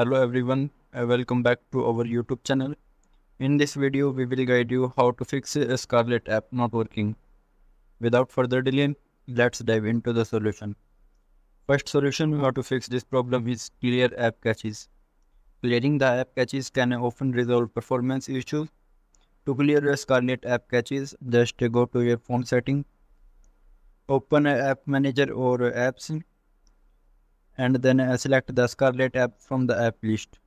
Hello everyone, welcome back to our YouTube channel. In this video, we will guide you how to fix a Scarlet app not working. Without further delay, let's dive into the solution. First solution how to fix this problem is clear app caches. Clearing the app caches can often resolve performance issues. To clear a Scarlet app caches, just go to your phone setting, open app manager or apps and then uh, select the Scarlet app from the app list.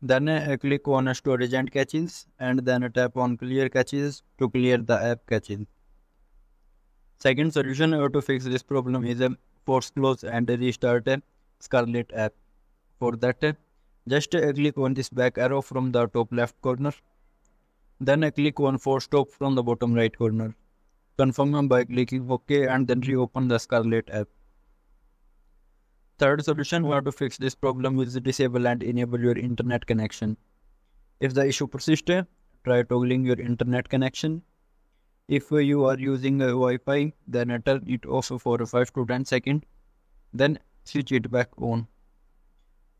Then uh, click on storage and caches and then tap on clear caches to clear the app caches. Second solution to fix this problem is a force close and restart uh, Scarlet app. For that, uh, just click on this back arrow from the top left corner. Then click on force stop from the bottom right corner. Confirm by clicking OK and then reopen the Scarlet app. Third solution how to fix this problem is disable and enable your internet connection. If the issue persists, try toggling your internet connection. If you are using a Wi-Fi, then turn it off for 5 to 10 seconds. Then switch it back on.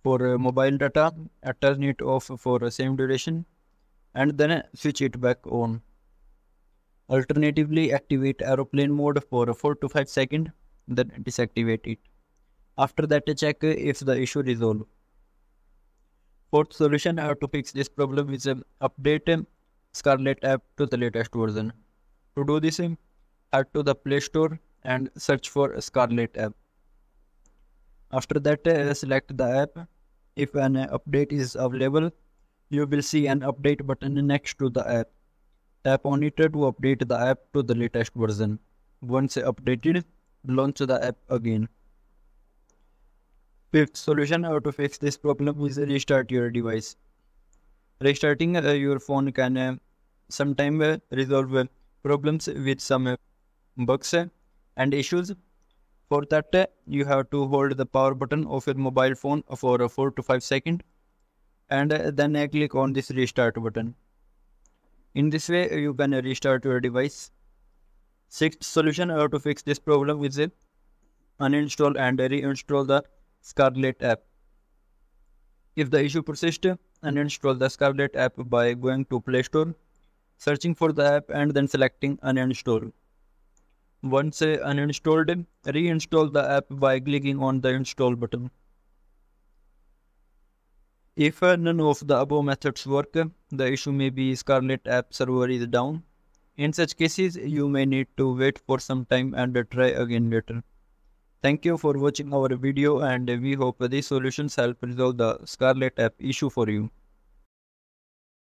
For mobile data, turn it off for the same duration and then switch it back on. Alternatively, activate aeroplane mode for 4 to 5 seconds, then deactivate it. After that, check if the issue is resolved. Fourth solution how to fix this problem is update Scarlet app to the latest version. To do this, head to the Play Store and search for Scarlet app. After that, select the app. If an update is available, you will see an update button next to the app. Tap on it to update the app to the latest version. Once updated, launch the app again. Fifth solution how to fix this problem is restart your device. Restarting uh, your phone can uh, sometimes uh, resolve uh, problems with some uh, bugs uh, and issues. For that, you have to hold the power button of your mobile phone for 4 to 5 seconds and then click on this restart button. In this way, you can restart your device. Sixth solution how to fix this problem is uh, uninstall and reinstall the Scarlet app. If the issue persists, uninstall the Scarlet app by going to Play Store, searching for the app and then selecting uninstall. Once uh, uninstalled, reinstall the app by clicking on the install button. If uh, none of the above methods work, the issue may be Scarlet app server is down. In such cases, you may need to wait for some time and try again later. Thank you for watching our video and we hope these solutions help resolve the Scarlet app issue for you.